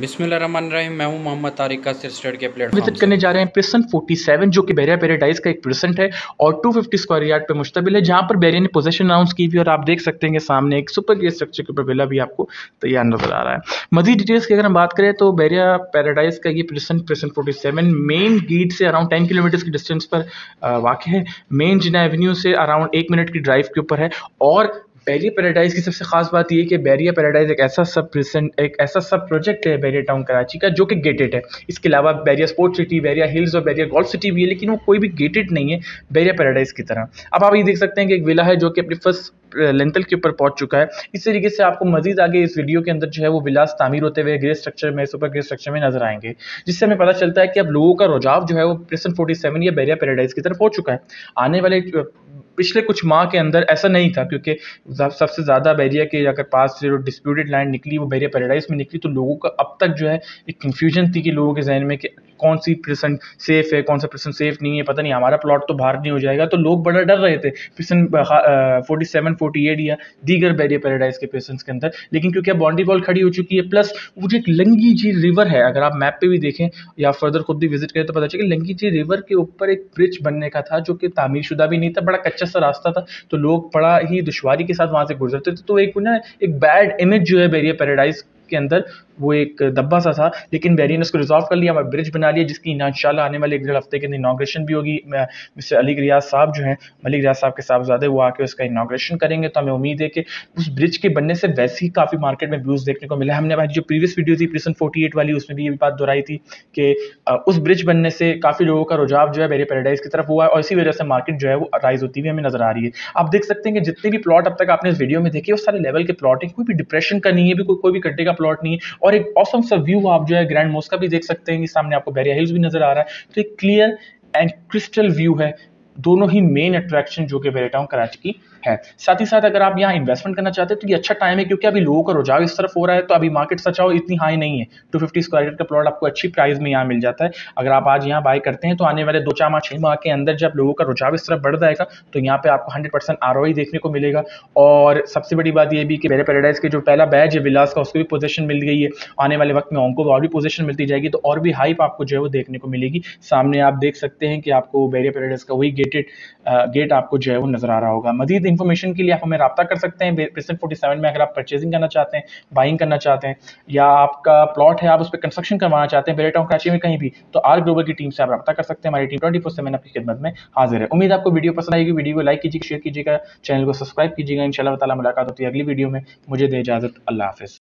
मैं हूँ मोहम्मद तारिक का स्टेट के प्लेटफॉर्म विज़िट करने जा रहे हैं प्रिसन 47 जो कि बेरिया पेराडाइज का एक प्रिसेंट है और 250 स्क्वायर यार्ड पे मुश्तबिल है जहाँ पर बेरिया ने पोजीशन अनाउंस की हुई और आप देख सकते हैं कि सामने एक सुपर स्ट्रक्चर के ऊपर विला भी आपको तैयार नज़र आ रहा है। मजीद डिटेल्स की अगर हम बात करें तो बेरिया पैराडाइज का ये precinct precinct forty main gate से अराउंड टेन किलोमीटर की डिस्टेंस पर वाक़ है। मेन जिना एवेन्यू से अराउंड एक मिनट की ड्राइव के ऊपर है और बैरिया पैराडाइज की सबसे खास बात यह कि बैरिया पैराडाइज एक ऐसा सब प्रेजेंट एक ऐसा सब प्रोजेक्ट है बैरिया टाउन कराची का जो कि गेटेड है। इसके अलावा Bahria sport city Bahria hills और बैरिया गोल्फ सिटी भी है, लेकिन वो कोई भी गेटेड नहीं है बैरिया पैराडाइज की तरह। अब आप ये देख सकते हैं कि एक विला है जो कि अपनी फ़र्स्ट लेंथल के ऊपर पहुँच चुका है। इस तरीके से आपको मजीद आगे इस वीडियो के अंदर जो है वो विलास तामीर होते हुए ग्रे स्ट्रक्चर में सुपर ग्रे स्ट्रक्चर में नज़र आएँगे, जिससे हमें पता चलता है कि अब लोगों का रुझाव जो है वो प्रेसन फोर्टी सेवन या बैरिया पैराडाइज की तरफ़ हो चुका है। आने वाले पिछले कुछ माह के अंदर ऐसा नहीं था, क्योंकि सबसे ज़्यादा बैरिया के अगर पास से जो डिस्प्यूटेड लैंड निकली, वो बैरिया पैराडाइज में निकली तो लोगों का अब तक जो है एक कन्फ्यूज़न थी कि लोगों के जहन में कि कौन सी प्रिसन सेफ़ है, कौन सा प्रिसन सेफ़ नहीं है, पता नहीं, हमारा प्लॉट तो बाहर नहीं हो जाएगा तो लोग बड़ा डर रहे थे। Precinct forty seven forty eight या दीगर बैरिया पैराडाइज के प्रिसन के अंदर। लेकिन क्योंकि अब बाउंड्री वॉल खड़ी हो चुकी है प्लस वो जो एक लंगी जी रिवर है, अगर आप मैप पे भी देखें या फर्दर खुद भी विज़िट करें तो पता चले लंगी जी रिवर के ऊपर एक ब्रिज बनने का था, जो कि तामीर शुदा भी नहीं था, बड़ा कच्चा सा रास्ता था तो लोग बड़ा ही दुशारी के साथ वहाँ से गुजरते थे। तो एक ना, एक बैड इमेज जो है बैरिया पैराडाइज के अंदर वो एक दब्बा सा था, लेकिन बैरी ने उसको रिजॉल्व कर लिया हमारे ब्रिज बना लिया, जिसकी इंशाल्लाह आने वाले एक डेढ़ हफ़्ते के अंदर इनाग्रेशन भी होगी। मिस्टर अली रियाज साहब जो हैं, मलिक रियाज साहब के साहबजादे, वो आके उसका इनाग्रेशन करेंगे तो हमें उम्मीद है कि उस ब्रिज के बनने से वैसे ही काफ़ी मार्केट में व्यूज़ देखने को मिला। हमने जो प्रीवियस वीडियो थी प्रिसन फोर्टी वाली, उसमें भी ये बात दोहराई थी कि उस ब्रिज बनने से काफ़ी लोगों का रुझाव जो है मेरे पैराडाइज की तरफ़ हुआ है, और इसी वजह से मार्केट जो है वो राइज होती हुई हमें नज़र आ रही है। आप देख सकते हैं कि जितने भी प्लॉट अब तक आपने इस वीडियो में देखे वो सारे लेवल के प्लॉट हैं कोई भी डिप्रेशन का नहीं है, भी कोई भी कट्टे का प्लॉट नहीं है। और एक ऑसम सा व्यू आप जो है ग्रैंड मोस का भी देख सकते हैं कि सामने आपको बैरिया हिल्स भी नज़र आ रहा है। तो एक क्लियर एंड क्रिस्टल व्यू है। दोनों ही मेन अट्रैक्शन जो कि बेरेटाउन कराची की है। साथ ही साथ अगर आप यहाँ इन्वेस्टमेंट करना चाहते हैं तो ये अच्छा टाइम है, क्योंकि अभी लोगों का रुझाव इस तरफ़ हो रहा है तो अभी मार्केट सच आओ, इतनी हाई नहीं है। टू फिफ्टी स्क्वायर फीट का प्लॉट आपको अच्छी प्राइस में यहाँ मिल जाता है। अगर आप आज यहाँ बाय करते हैं तो आने वाले दो चार माह छः माह के अंदर जब लोगों का रुझाव इस तरफ़ बढ़ जाएगा तो यहाँ पे आपको हंड्रेड परसेंट आर देखने को मिलेगा। और सबसे बड़ी बात यह भी कि मेरे पैराडाइज के जो पहला बैच है विलास का, उसको भी पोजिशन मिल गई है। आने वाले वक्त में उनको और भी पोजिशन मिलती जाएगी तो और भी हाइप आपको जो है वो देखने को मिलेगी। सामने आप देख सकते हैं कि आपको बेरिया पैराडाइज का वही गेटेड गेट आपको जो है वो नज़र आ रहा होगा। मजीद इन्फॉर्मेशन के लिए आप हमें रब्ता कर सकते हैं। प्रेसेंट फोर्टी सेवन में अगर आप परचेजिंग करना चाहते हैं बाइंग करना चाहते हैं, या आपका प्लॉट है, आप उस पर कंस्ट्रक्शन करवाना चाहते हैं बेरे टाउन कराची में कहीं भी तो आर ग्लोबल की टीम से आप रब्ता कर सकते हैं। हमारी टीम ट्वेंटी फोर सेवन आपकी खिदमत में हाजिर है। उम्मीद आपको वीडियो पसंद आएगी। वीडियो को लाइक कीजिए शेयर कीजिएगा चैनल को सब्सक्राइब कीजिएगा। इन शाला मुलाकात होती है अगली वीडियो में। मुझे दे इजाज़त। अल्लाह हाफिज़।